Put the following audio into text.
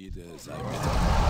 Aida Zaimitov.